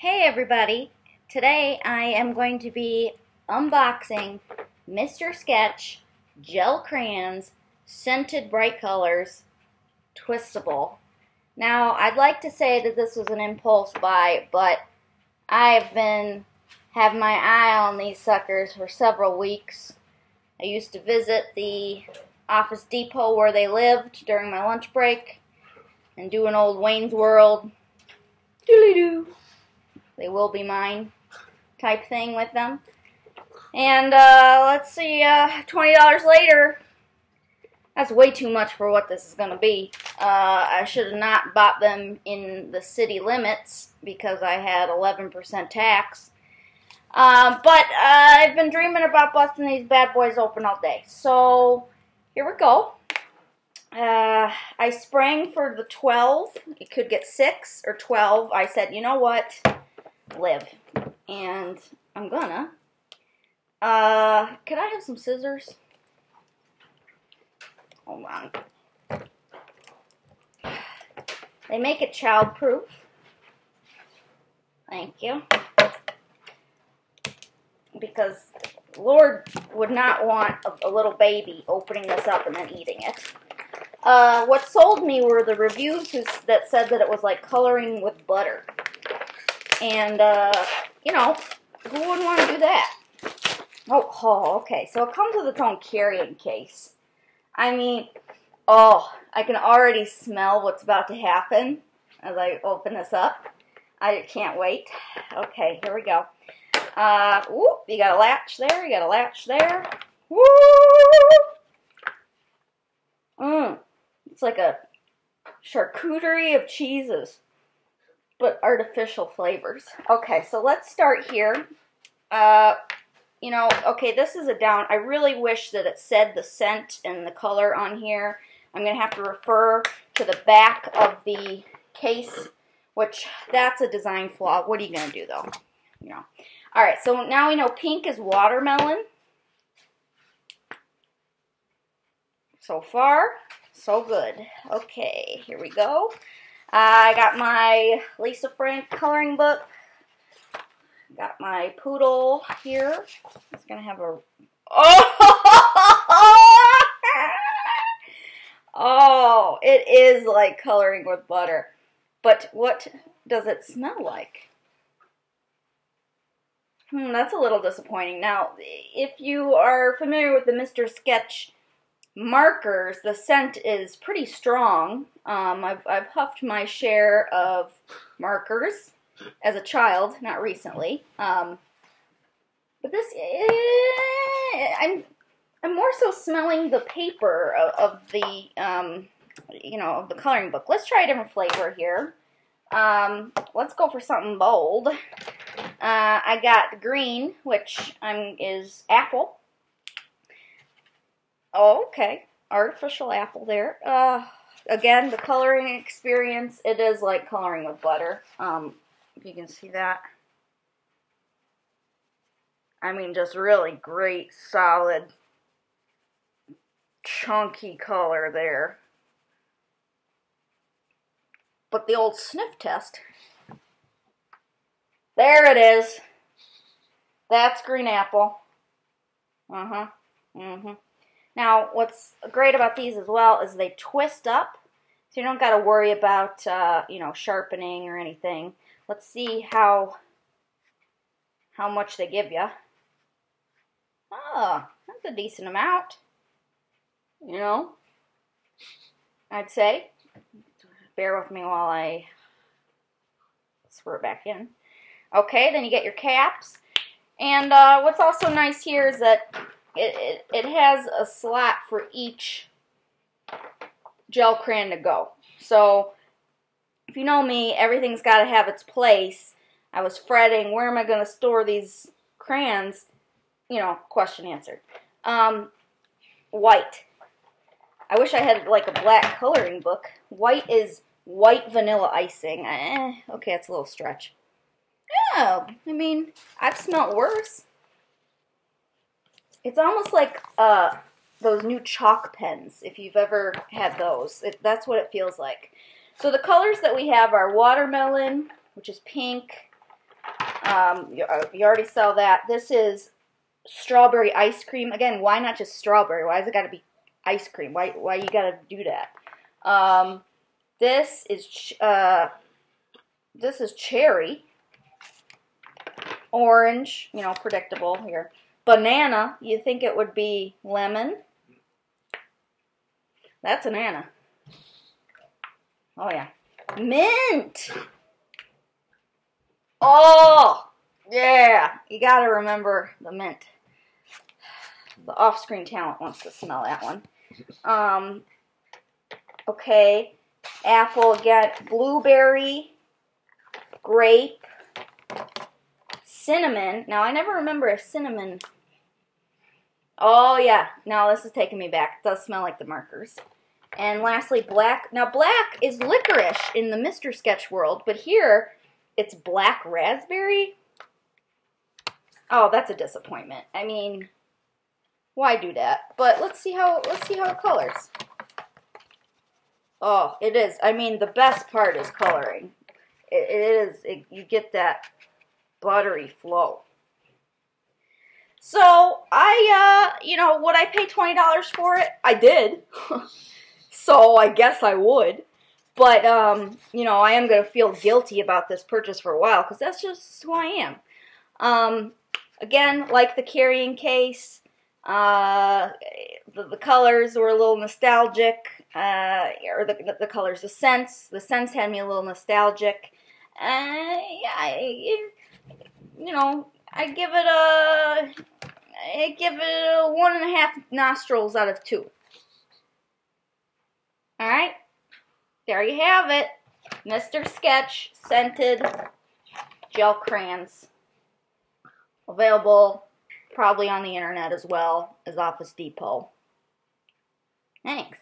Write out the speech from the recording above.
Hey everybody! Today I am going to be unboxing Mr. Sketch Gel Crayons Scented Bright Colors Twistable. Now I'd like to say that this was an impulse buy, but I've been have my eye on these suckers for several weeks. I used to visit the Office Depot where they lived during my lunch break and do an old Wayne's World doodly doo they will be mine type thing with them. And uh, let's see, uh, $20 later, that's way too much for what this is going to be. Uh, I should have not bought them in the city limits because I had 11% tax. Uh, but I've been dreaming about busting these bad boys open all day. So here we go. Uh, I sprang for the 12. It could get 6 or 12. I said, you know what? Live. And I'm gonna. Uh, could I have some scissors? Hold on. They make it child-proof. Thank you. Because Lord would not want a, a, little baby opening this up and then eating it. Uh, what sold me were the reviews that said that it was like coloring with butter. And, uh, you know, who wouldn't want to do that? Oh, oh, okay. So it comes with its own carrying case. I mean, oh, I can already smell what's about to happen as I open this up. I can't wait. Okay, here we go. Uh, ooh, you got a latch there, you got a latch there. Woo! Mmm, it's like a charcuterie of cheeses but artificial flavors. Okay, so let's start here. Uh, you know, okay, this is a down. I really wish that it said the scent and the color on here. I'm going to have to refer to the back of the case, which that's a design flaw. What are you going to do, though? You know. All right, so now we know pink is watermelon. So far, so good. Okay, here we go. I got my Lisa Frank coloring book. Got my poodle here. It's gonna have a oh oh it is like coloring with butter. But what does it smell like? Hmm, that's a little disappointing. Now, if you are familiar with the Mr. Sketch markers, the scent is pretty strong. Um, I've, I've huffed my share of markers as a child, not recently. Um, but this, eh, I'm, I'm more so smelling the paper of, of the, um, you know, of the coloring book. Let's try a different flavor here. Um, let's go for something bold. Uh, I got green, which um, is apple. Oh, okay. Artificial apple there. Uh, again, the coloring experience, it is like coloring with butter. Um, if you can see that. I mean, just really great, solid, chunky color there. But the old sniff test, there it is. That's green apple. Uh-huh. Mm-hmm. Now, what's great about these as well is they twist up, so you don't got to worry about, uh, you know, sharpening or anything. Let's see how, how much they give you. Oh, that's a decent amount. You know, I'd say. Bear with me while I screw it back in. Okay, then you get your caps. And uh, what's also nice here is that it, it, has a slot for each gel crayon to go. So if you know me, everything's got to have its place. I was fretting, where am I going to store these crayons? You know, question answered. Um, white. I wish I had like a black coloring book. White is white vanilla icing. Eh, okay, it's a little stretch. Oh, I mean, I've smelt worse. It's almost like uh, those new chalk pens, if you've ever had those. It, that's what it feels like. So the colors that we have are watermelon, which is pink, Um, you, uh, you already saw that. This is strawberry ice cream. Again, why not just strawberry? Why has it got to be ice cream? Why why you got to do that? Um, this is uh, this is cherry. Orange, you know, predictable here. Banana, you think it would be lemon. That's an Anna. Oh, yeah. Mint! Oh! Yeah! You gotta remember the mint. The off-screen talent wants to smell that one. Um, okay. Apple, again. Blueberry. Grape. Cinnamon. Now, I never remember a cinnamon Oh, yeah. Now this is taking me back. It does smell like the markers. And lastly, black. Now, black is licorice in the Mr. Sketch world, but here it's black raspberry. Oh, that's a disappointment. I mean, why do that? But let's see how let's see how it colors. Oh, it is. I mean, the best part is coloring. it, it is. It, you get that buttery flow. So I, uh, you know, would I pay $20 for it? I did. so I guess I would. But, um, you know, I am going to feel guilty about this purchase for a while because that's just who I am. Um, again, like the carrying case, uh, the, the colors were a little nostalgic, uh, or the, the, the, colors, the scents, the scents had me a little nostalgic. Uh, yeah, you know, I give it a I give it a one and a half nostrils out of two. Alright, there you have it. Mr. Sketch Scented Gel Crayons. Available probably on the internet as well as Office Depot. Thanks.